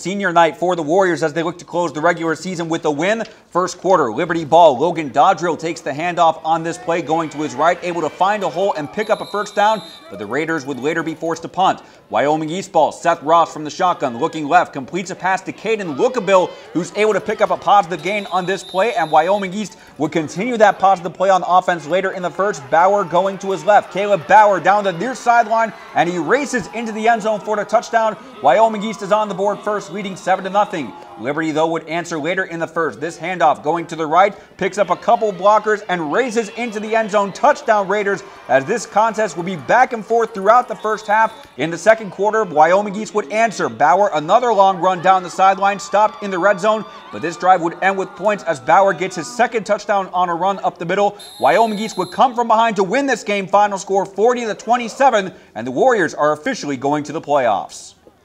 Senior night for the Warriors as they look to close the regular season with a win. First quarter, Liberty ball. Logan Dodrill takes the handoff on this play, going to his right, able to find a hole and pick up a first down, but the Raiders would later be forced to punt. Wyoming East ball. Seth Ross from the shotgun, looking left, completes a pass to Caden Lookabill, who's able to pick up a positive gain on this play, and Wyoming East would continue that positive play on offense later in the first. Bauer going to his left. Caleb Bauer down the near sideline, and he races into the end zone for the touchdown. Wyoming East is on the board first leading 7 to nothing. Liberty, though, would answer later in the first. This handoff going to the right, picks up a couple blockers and races into the end zone. Touchdown Raiders as this contest will be back and forth throughout the first half. In the second quarter, Wyoming East would answer. Bauer, another long run down the sideline, stopped in the red zone, but this drive would end with points as Bauer gets his second touchdown on a run up the middle. Wyoming East would come from behind to win this game. Final score 40 to 27, and the Warriors are officially going to the playoffs.